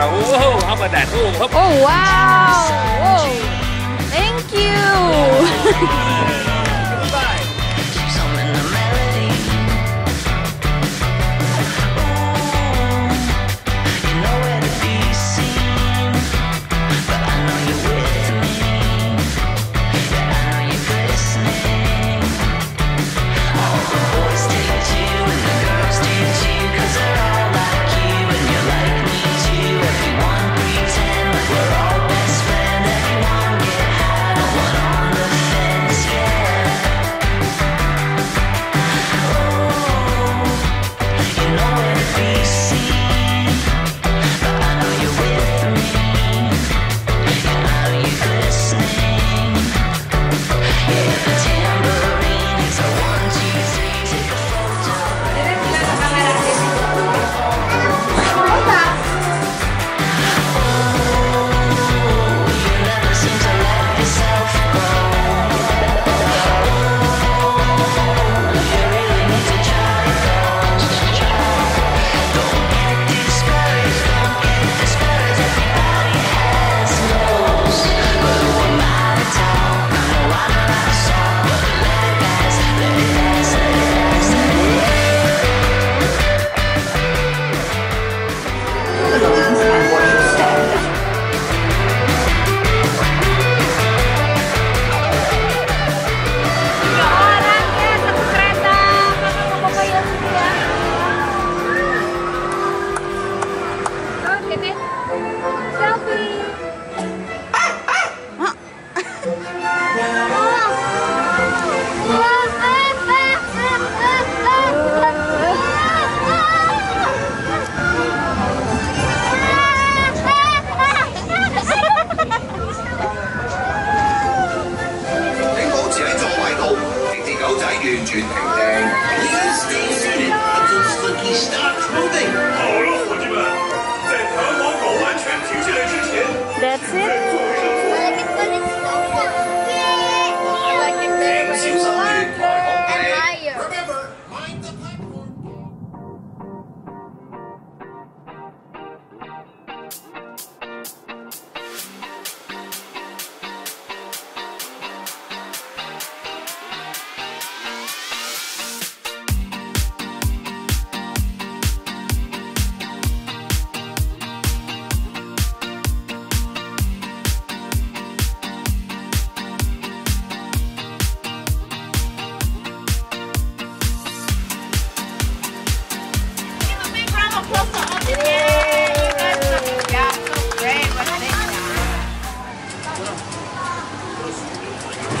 camera. Whoa, how about that? Whoa, oh, wow. Whoa. Thank you. YouTube campaign. Yes, David! The good starts moving!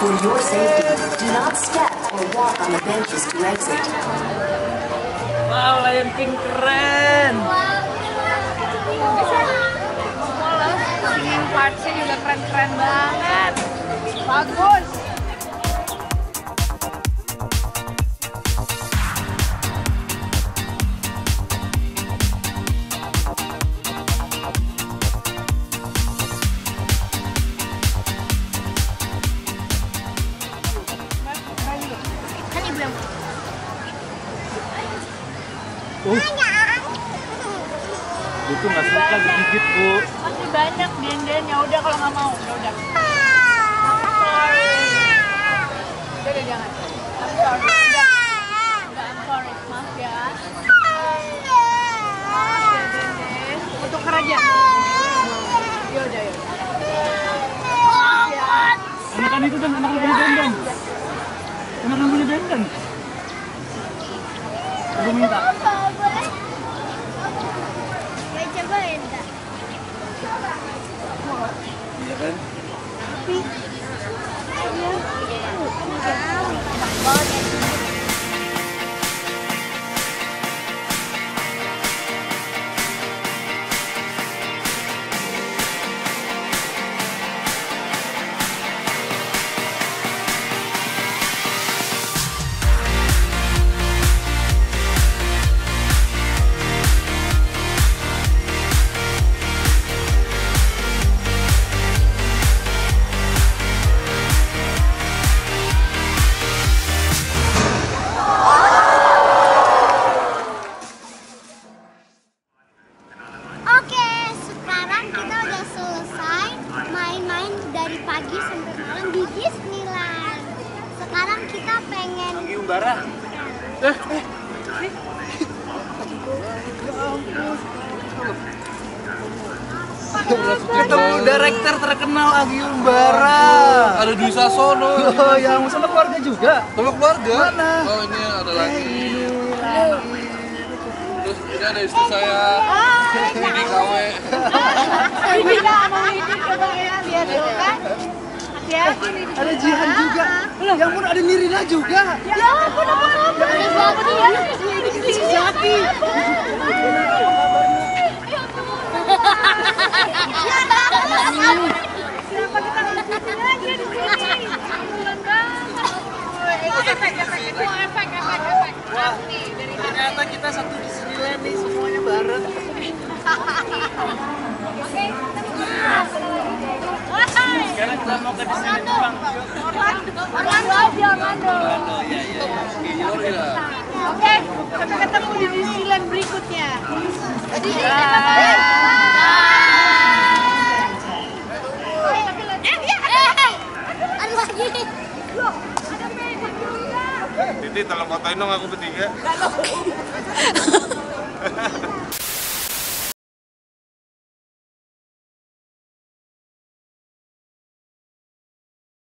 For your safety, do not step or walk on the benches to exit. Wow, Lion King keren. Singing partsnya juga keren-keren banget. Bagus. Ibu yang Itu nggak suka digigit bu. masih banyak den-den ya udah kalau nggak mau ya udah. Udah jangan. I'm sorry. Udah. Udah I'm sorry. Maaf ya. Maaf ya den-den. Untuk. Ya udah ya. Ya. Anakan itu dan dandan. Anak punya dandan. Aku minta. Iya kan? Oke, Pengen Umbara. Ketemu director terkenal Agi Umbara. Ada Dwi Sasono. Oh, yang sama keluarga juga. Sama keluarga. Mana? Oh ini ada lagi. Terus ini ada istri saya. Ini KW. Ini nggak mau ini coba ya lihat tuh kan. Nih. Ada Jihan juga. Yang pun ada Nirina juga. Ya ampun apa kabar? Siapa dia? Ini si Zaki. Kenapa kita ngikutin aja di sini? Bulan banget. Efek, efek, itu efek, efek, efek. Nih, dari Ternyata kita satu Disneyland nih semuanya bareng. Oke, Wahai. Orlando, Orlando Orlando. Iya. Oke, sampai ketemu di Disneyland berikutnya. Di ada lagi. Titi tolong fotoin dong aku bertiga.